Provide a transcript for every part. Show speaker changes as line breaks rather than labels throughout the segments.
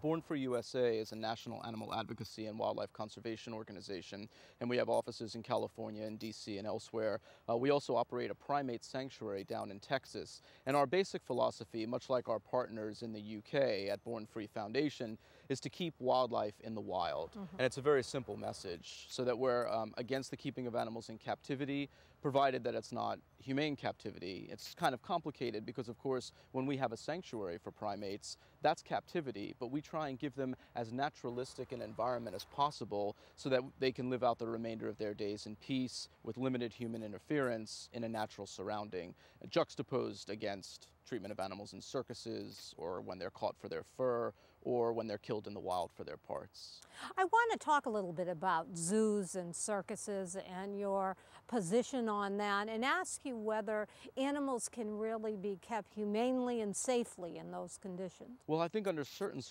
Born Free USA is a national animal advocacy and wildlife conservation organization, and we have offices in California and DC and elsewhere. Uh, we also operate a primate sanctuary down in Texas. And our basic philosophy, much like our partners in the UK at Born Free Foundation, is to keep wildlife in the wild. Mm -hmm. And it's a very simple message so that we're um, against the keeping of animals in captivity, provided that it's not humane captivity. It's kind of complicated because, of course, when we have a sanctuary for primates, that's captivity, but we try and give them as naturalistic an environment as possible so that they can live out the remainder of their days in peace with limited human interference in a natural surrounding, juxtaposed against treatment of animals in circuses or when they're caught for their fur or when they're killed in the wild for their parts.
I want to talk a little bit about zoos and circuses and your position on that and ask you whether animals can really be kept humanely and safely in those conditions.
Well, I think under certain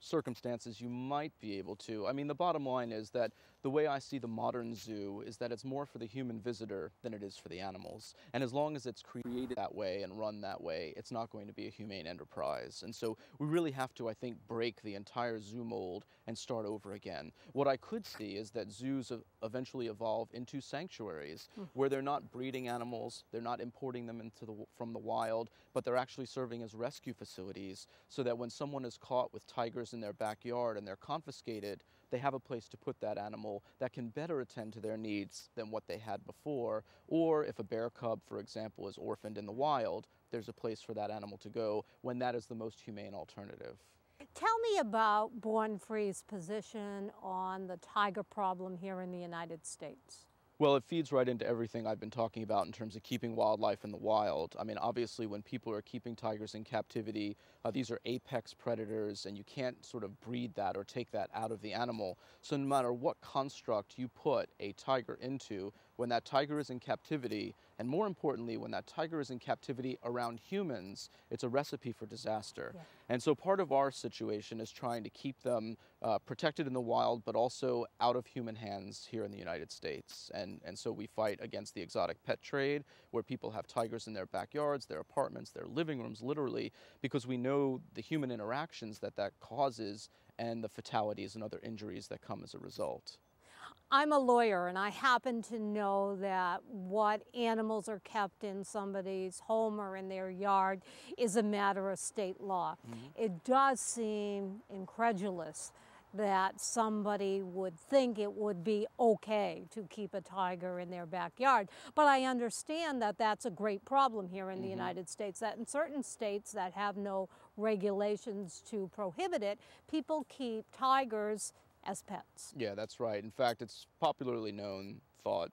circumstances you might be able to. I mean, the bottom line is that the way I see the modern zoo is that it's more for the human visitor than it is for the animals. And as long as it's created that way and run that way, it's not going to be a humane enterprise. And so we really have to, I think, break the entire zoo mold and start over again. What I could see is that zoos eventually evolve into sanctuaries mm. where they're not breeding animals, they're not importing them into the, from the wild, but they're actually serving as rescue facilities so that when someone is caught with tigers in their backyard and they're confiscated, they have a place to put that animal that can better attend to their needs than what they had before. Or if a bear cub, for example, is orphaned in the wild, there's a place for that animal to go when that is the most humane alternative.
Tell me about Born Free's position on the tiger problem here in the United States.
Well, it feeds right into everything I've been talking about in terms of keeping wildlife in the wild. I mean, obviously, when people are keeping tigers in captivity, uh, these are apex predators, and you can't sort of breed that or take that out of the animal. So, no matter what construct you put a tiger into, when that tiger is in captivity, and more importantly, when that tiger is in captivity around humans, it's a recipe for disaster. Yeah. And so, part of our situation is trying to keep them uh, protected in the wild, but also out of human hands here in the United States. And and, and so we fight against the exotic pet trade, where people have tigers in their backyards, their apartments, their living rooms, literally, because we know the human interactions that that causes and the fatalities and other injuries that come as a result.
I'm a lawyer and I happen to know that what animals are kept in somebody's home or in their yard is a matter of state law. Mm -hmm. It does seem incredulous that somebody would think it would be okay to keep a tiger in their backyard. But I understand that that's a great problem here in mm -hmm. the mm-hmm. United States, that in certain states that have no regulations to prohibit it, people keep tigers as pets.
Yeah, that's right. In fact, it's popularly known, thought,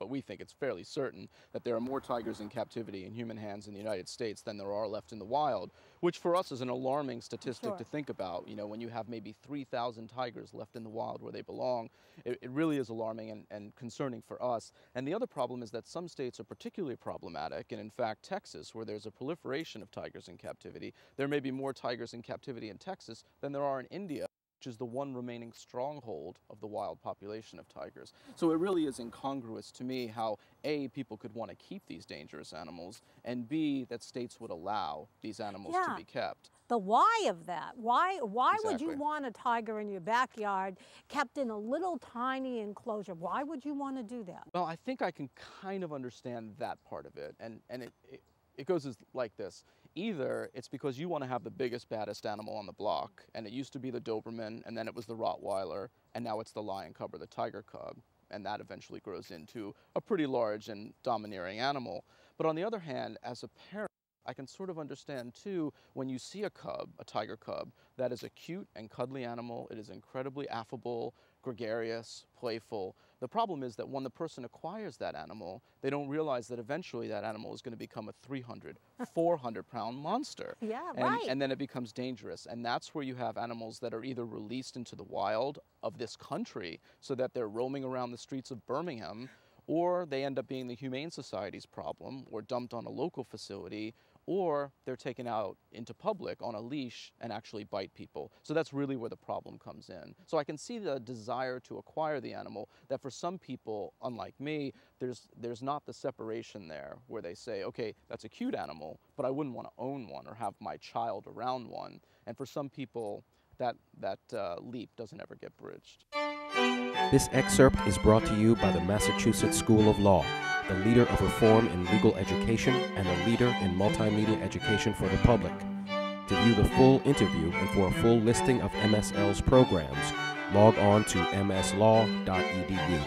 but we think it's fairly certain that there are more tigers in captivity in human hands in the United States than there are left in the wild, which for us is an alarming statistic sure. to think about. You know, when you have maybe 3,000 tigers left in the wild where they belong, it, it really is alarming and, and concerning for us. And the other problem is that some states are particularly problematic, and in fact, Texas, where there's a proliferation of tigers in captivity, there may be more tigers in captivity in Texas than there are in India which is the one remaining stronghold of the wild population of tigers. So it really is incongruous to me how A, people could want to keep these dangerous animals, and B, that states would allow these animals yeah. to be kept.
The why of that. Why, why exactly. would you want a tiger in your backyard kept in a little tiny enclosure? Why would you want to do that?
Well, I think I can kind of understand that part of it. And, and it, it, it goes as, like this. Either it's because you want to have the biggest, baddest animal on the block, and it used to be the Doberman, and then it was the Rottweiler, and now it's the lion cub or the tiger cub, and that eventually grows into a pretty large and domineering animal. But on the other hand, as a parent, I can sort of understand too when you see a cub, a tiger cub, that is a cute and cuddly animal. It is incredibly affable, gregarious, playful. The problem is that when the person acquires that animal, they don't realize that eventually that animal is going to become a 300, 400 pound monster.
Yeah,
and,
right.
And then it becomes dangerous. And that's where you have animals that are either released into the wild of this country so that they're roaming around the streets of Birmingham or they end up being the Humane Society's problem or dumped on a local facility or they're taken out into public on a leash and actually bite people. So that's really where the problem comes in. So I can see the desire to acquire the animal that for some people, unlike me, there's, there's not the separation there where they say, okay, that's a cute animal, but I wouldn't want to own one or have my child around one. And for some people, that, that uh, leap doesn't ever get bridged.
This excerpt is brought to you by the Massachusetts School of Law, the leader of reform in legal education and a leader in multimedia education for the public. To view the full interview and for a full listing of MSL's programs, log on to mslaw.edu.